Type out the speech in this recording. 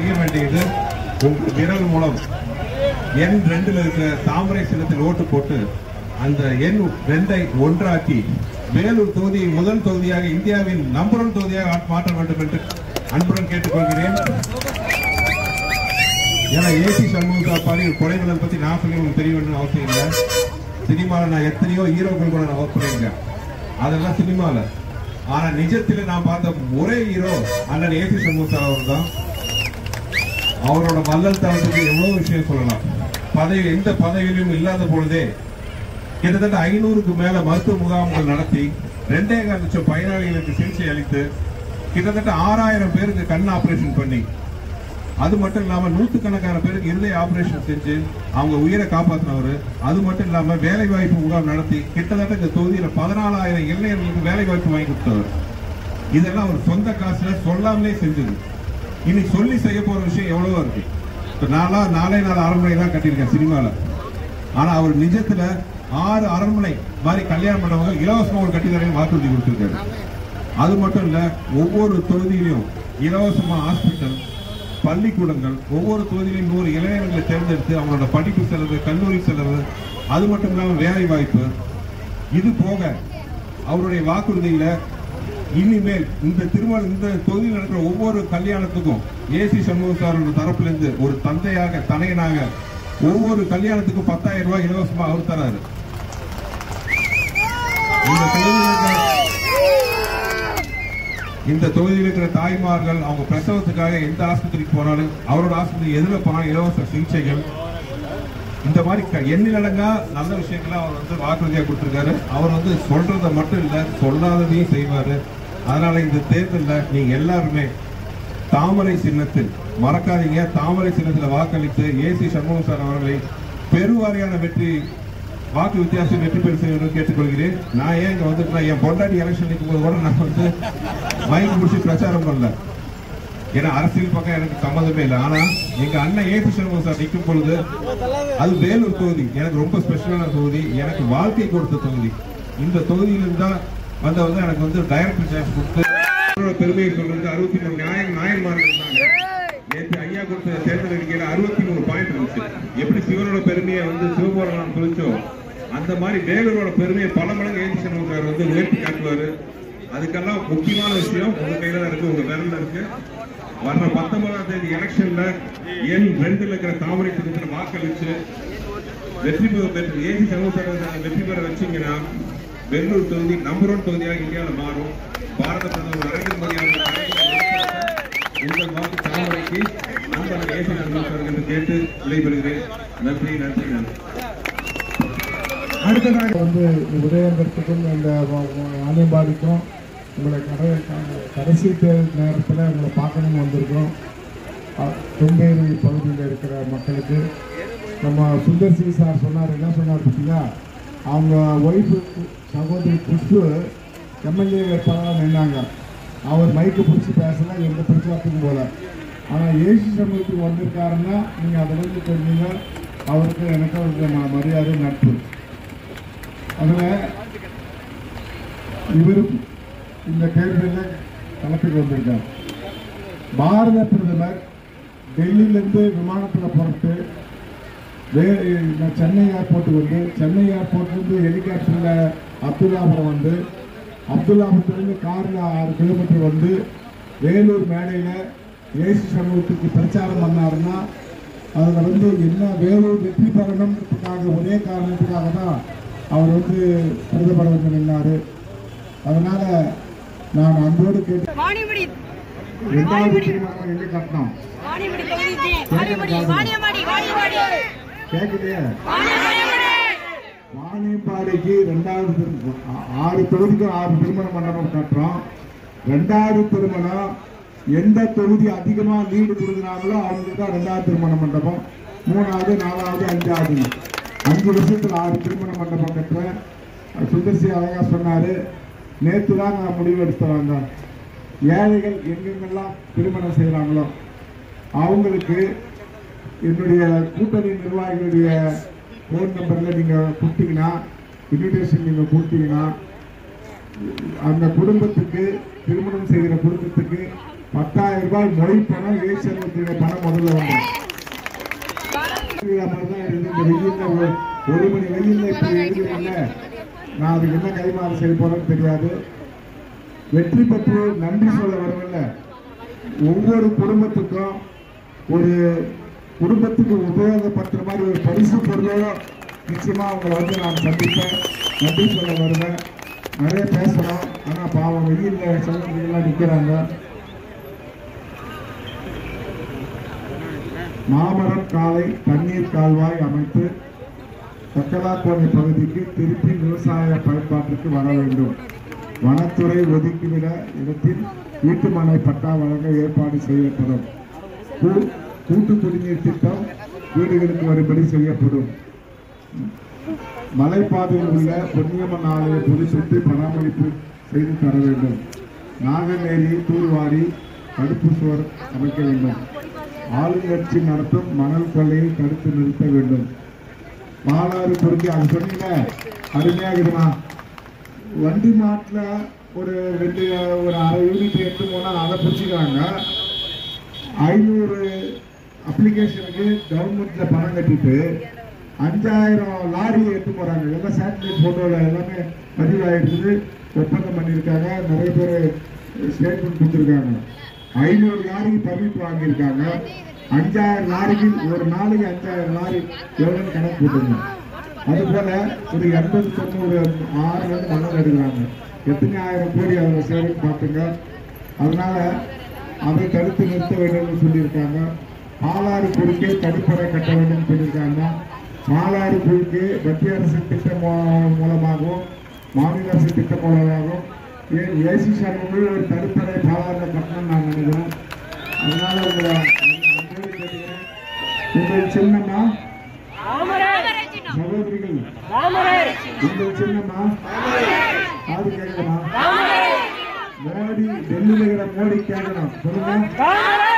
செய்ய வேண்டியது உங்கள் விரல் மூலம். எண் ரெண்டில் இருக்கிற தாமரை சின்னத்தில் ஓட்டு போட்டு அந்த எண் ரெண்டை ஒன்றாக்கி வேலூர் தொகுதியை முதல் தொகுதியாக இந்தியாவின் நம்பர் ஒன் தொகுதியாக மாற்ற வேண்டும் என்று அன்புடன் கேட்டுக்கொள்கிறேன். ஏன்னா ஏசி சண்முகா பாடி கொலைகளை பற்றி நான் சொல்லி உங்களுக்கு தெரிய வேண்டும் அவசியம் இல்லை. சினிமாவில் நான் எத்தனையோ ஹீரோக்கள் கூட நான் ஒர்க் பண்ணியிருக்கேன். அதெல்லாம் சினிமாவில் ஆனால் நிஜத்தில் நான் பார்த்த ஒரே ஹீரோ அண்ணன் ஏசி சண்முகா அவர் தான் அவரோட மல்லல் தளத்துக்கு எவ்வளவு விஷயம் சொல்லலாம்? பதவி எந்த பதவியிலும் இல்லாத பொழுதே கிட்டத்தட்ட ஐநூறுக்கு மேல மருத்துவ முகாம்கள் நடத்தி ரெண்டே கால் லட்சம் பயனாளிகளுக்கு சிகிச்சை அளித்து கிட்டத்தட்ட ஆறாயிரம் பேருக்கு கண் ஆபரேஷன் பண்ணி அது மட்டும் இல்லாம நூற்றுக்கணக்கான பேருக்கு இருதய ஆபரேஷன் செஞ்சு அவங்க உயிரை காப்பாத்தினவர். அது மட்டும் இல்லாம வேலை வாய்ப்பு முகாம் நடத்தி கிட்டத்தட்ட இந்த தொகுதியில பதினாலாயிரம் இளைஞர்களுக்கு வேலை வாய்ப்பு வாங்கி கொடுத்தவர். இதெல்லாம் அவர் சொந்த காசுல சொல்லாமலே செஞ்சது. இனி சொல்லி செய்ய போற விஷயம் எவ்வளவோ இருக்கு. இப்போ நாளா நாலே நாலு அரண்மனை தான் கட்டியிருக்கேன் சினிமாவில் ஆனால் அவர் நிஜத்தில் ஆறு அரண்மனை மாதிரி கல்யாணம் பண்ணவங்க இலவசமாக ஒரு கட்டித்தரையும் வாக்குறுதி கொடுத்துருக்காரு. அது மட்டும் இல்லை ஒவ்வொரு தொகுதியிலையும் இலவசமாக ஹாஸ்பிட்டல் பள்ளிக்கூடங்கள் ஒவ்வொரு தொகுதியிலும் ஒரு இளைஞர்களை தேர்ந்தெடுத்து அவங்களோட படிப்பு செலவு கல்லூரி செலவு அது மட்டும் இல்லாமல் வேலை வாய்ப்பு. இது போக அவருடைய வாக்குறுதியில் இனிமேல் இந்த திருமண இந்த தொகுதியில் நடக்கிற ஒவ்வொரு கல்யாணத்துக்கும் ஏசி சண்முக சாரோட தரப்புல இருந்து ஒரு தந்தையாக தனையனாக ஒவ்வொரு கல்யாணத்துக்கும் பத்தாயிரம் ரூபாய் இலவசமா அவர் தராரு. இந்த தொகுதியில் இருக்கிற தாய்மார்கள் அவங்க பிரசவத்துக்காக எந்த ஆஸ்பத்திரிக்கு போனாலும் அவரோட ஆஸ்பத்திரி எதுல போனாலும் இலவச சிகிச்சைகள். இந்த மாதிரி எண்ணிலடங்கா நல்ல விஷயங்களை அவர் வந்து வாக்குறுதியாக கொடுத்துருக்காரு. அவர் வந்து சொல்றதை மட்டும் இல்லை சொல்லாததையும் செய்வாரு. அதனால இந்த தேர்தலில் நீங்க எல்லாருமே தாமரை சின்னத்தில் மறக்காதீங்க. தாமரை சின்னத்தில் வாக்களித்து ஏசி சண்முகம் சார் அவர்களை பெருவாரியான வெற்றி வாக்கு வித்தியாசம் வெற்றி பெற செய்யணும்னு கேட்டுக்கொள்கிறேன். நான் ஏன் இங்கே வந்துட்டு என் பொண்டாட்டி எலெக்ஷன் நிற்கும் போது கூட நான் வந்து மைக் பிடிச்சி பிரச்சாரம் பண்ணல. ஏன்னா அரசியல் பக்கம் எனக்கு சம்மந்தமே இல்லை. ஆனா எங்க அண்ணன் ஏசி சண்முகம் சார் நிற்கும் பொழுது அது வேலூர் தொகுதி. எனக்கு ரொம்ப ஸ்பெஷலான தொகுதி. எனக்கு வாழ்க்கை கொடுத்த தொகுதி. இந்த தொகுதியிலிருந்து தான் வந்தவங்க எனக்கு வந்து டைரக்டர் சான்ஸ் கொடுத்து பெருமையை சொல்றது அறுபத்தி மூணு நியாயம் நாயன்மார்கள் இருந்தாங்க நேற்று ஐயா கொடுத்த தேர்தல் அறிக்கையில் அறுபத்தி மூணு பாயிண்ட் இருந்துச்சு. எப்படி சிவனோட பெருமையை வந்து சிவபுராணம் குறிச்சோம் அந்த மாதிரி வேலூரோட பெருமையை பல மடங்கு ஏந்தி சண்முகர் வந்து உயர்த்தி காட்டுவாரு. அதுக்கெல்லாம் முக்கியமான விஷயம் உங்க கையில தான் இருக்கு உங்க விரல்ல இருக்கு. வர்ற பத்தொன்பதாம் தேதி எலெக்ஷன்ல என் ரெண்டுல இருக்கிற தாமரை சின்னத்தில் வாக்களிச்சு வெற்றி பெற பெற்று ஏசி சமூக வெற்றி பெற வச்சீங்கன்னா வெள்ளூர் தொகுதி நம்பர் ஒன் தொகுதியாக இந்தியாவில் மாறும். பாரத பிரதமர் நரேந்திர மோடி அவர்கள் உங்கள் வாக்கு தலைமுறைக்கு நண்பர்கள் ஏசி நண்பர்கள் என்று கேட்டு விடைபெறுகிறேன். நன்றி நன்றி நன்றி. அடுத்ததாக வந்து உதயந்திரத்துக்கும் இந்த ஆலயம்பாடிக்கும் உங்களை கடை கடைசி தேர்தல் நேரத்தில் உங்களை பார்க்கணும்னு வந்திருக்கோம். அ- தொம்பேரி பகுதியில் இருக்கிற மக்களுக்கு. நம்ம சுந்தர் சிங் சார் சொன்னார். என்ன சொன்னார் பார்த்தீங்கன்னா அவங்க ஒய்ஃபு சகோதரி குஷ்பு எம்எல்ஏ வேட்பாளராக நின்னாங்க. அவர் மைக்கு பிடிச்சி பேசல எந்த பிரச்சாரத்துக்கும் போல ஆனால் ஏசி சமூகத்துக்கு வந்திருக்காருன்னா நீங்கள் அதை வந்து தெரிஞ்சுங்க. அவருக்கு எனக்கு அவருக்கு மரியாதை நட்பு. அதில் இவரும் இந்த தேர்தலில் களத்துக்கு வந்திருக்கார். பாரத பிரதமர் டெல்லியிலேருந்து விமானத்தில் புறப்பட்டு வே இந்த சென்னை ஏர்போர்ட்டுக்கு வந்து சென்னை ஏர்போர்ட்லேருந்து ஹெலிகாப்டரில் அப்துல்லாபுரம் வந்து அப்துல்லாபுரத்துலேருந்து காரில் ஆறு கிலோமீட்டர் வந்து வேலூர் மேடையில் ஏசி சமூகத்துக்கு பிரச்சாரம் பண்ணாருன்னா அதில் வந்து என்ன வேலூர் வெற்றி பெறணுன்றதுக்காக ஒரே காரணத்துக்காக தான் அவர் வந்து பிரதமர் வந்து நின்னார். அதனால் நான் அன்போடு கேட்டு ரெண்டாவது எங்கே கட்டணும் வாணிபடி வாணியம்பாடிக்கு ரெண்டாவது ஆறு தொகுதிக்கு ஆறு திருமண மண்டபம் கட்டுறோம். ரெண்டாவது திருமணம் எந்த தொகுதி அதிகமாக லீடு கொடுக்குறாங்களோ அவங்களுக்கு தான் ரெண்டாவது திருமண மண்டபம். மூணாவது நாலாவது அஞ்சாவது. அஞ்சு வருஷத்தில் ஆறு திருமண மண்டபம் கட்டுறேன். சுந்தர்சி அழகா சொன்னார். நேற்று தான் நான் முடிவு எடுத்து வந்தேன் ஏழைகள் எங்கெங்கெல்லாம் திருமணம் செய்கிறாங்களோ அவங்களுக்கு என்னுடைய கூட்டணி நிர்வாகிகளுடைய ஃபோன் நம்பரில் நீங்கள் கொடுத்தீங்கன்னா இன்விடேஷன் நீங்கள் கொடுத்தீங்கன்னா அந்த குடும்பத்துக்கு திருமணம் செய்கிற குடும்பத்துக்கு பத்தாயிரம் ரூபாய் மொழி பணம் ஏ பணம் முதல்ல வந்தோம் ஒரு- மணி வெயில்ல இப்படி இருக்குதுல்ல நான் அதுக்கு என்ன கைமாறு செய்ய போறேன்னு தெரியாது. வெற்றி பெற்று நன்றி சொல்ல வரவில்லை. ஒவ்வொரு குடும்பத்துக்கும் ஒரு குடும்பத்துக்கு உபயோகப்படுத்துற மாதிரி ஒரு பரிசு பொருளோ நிச்சயமா அவங்களை வந்து நான் சந்திப்பேன். நன்றி சொல்ல வருவேன். நிறைய பேசலாம் ஆனா பாவம் வெளியில் சகோதரிகள்லாம் நிக்கிறாங்க. மாமரம் காலை தண்ணீர் கால்வாய் அமைத்து சக்கலாக்கோணை பகுதிக்கு திருப்பி விவசாய பயன்பாட்டிற்கு வர வேண்டும். வனத்துறை ஒதுக்கிவிட இடத்தில் வீட்டுமனை பட்டா வழங்க ஏற்பாடு செய்யப்படும். கூட்டு குடிநீர் திட்டம் வீடுகளுக்கு வரும்படி செய்யப்படும். மலைப்பாதையில் உள்ள பொன்னியம்மன் ஆலய பொதுச்சொத்தை பராமரிப்பு செய்து தர வேண்டும். நாகநேரி தூர்வாரி தடுப்பு சுவர் அமைக்க வேண்டும். ஆளுங்கட்சி நடத்தும் மணல் கொள்ளையை தடுத்து நிறுத்த வேண்டும். மாலாறு பொறுக்கி அது சொன்னீங்க. அருமையாகுதுமா வண்டி மாட்டில் ஒரு ரெண்டு ஒரு அரை யூனிட் எடுத்து போனால் அதை பிடிச்சிக்கிறாங்க. ஐநூறு அப்ளிகேஷனுக்கு கவர்மெண்ட்ல பணம் கட்டிட்டு அஞ்சாயிரம் லாரி எடுத்து போறாங்க. எல்லாம் சேட்டலைட் போட்டோல எல்லாமே பதிவாயிருக்குது ஒப்பந்தம் பண்ணியிருக்காங்க. நிறைய பேர் ஸ்டேட்மெண்ட் கொடுத்துருக்காங்க. ஐநூறு லாரிக்கு பர்மிட் வாங்கியிருக்காங்க. அஞ்சாயிரம் லாரிக்கு ஒரு நாளைக்கு அஞ்சாயிரம் லாரி எவ்வளோன்னு கணக்கு போட்டுருங்க அது போல ஒரு எண்பது தொண்ணூறு ஆறு இருந்து மணல் எடுக்கிறாங்க. எத்தனை ஆயிரம் கோடி அதில் சேவைன்னு பார்த்துங்க. அதனால அதை தடுத்து நிறுத்த வேண்டும்னு சொல்லியிருக்காங்க. பாலாறு குறுக்கே தடுப்பறை கட்ட வேண்டும் சொல்லியிருக்காங்க. பாலாறு குறுக்கே மத்திய அரசு திட்டம் மூலமாகவும் மாநில அரசு திட்டம் மூலமாகவும் ஏன் ஏசி சர்வங்கள் ஒரு தடுப்பறை பாலாறில் கட்டணும்னு நான் நினைக்கிறேன். அதனால உங்களை. உங்கள் சின்னம்மா சகோதரிகள் உங்கள் சின்னம்மா யாரு கேட்கணுமா மோடி டெல்லியில் இருக்கிற மோடி சொல்லுங்க.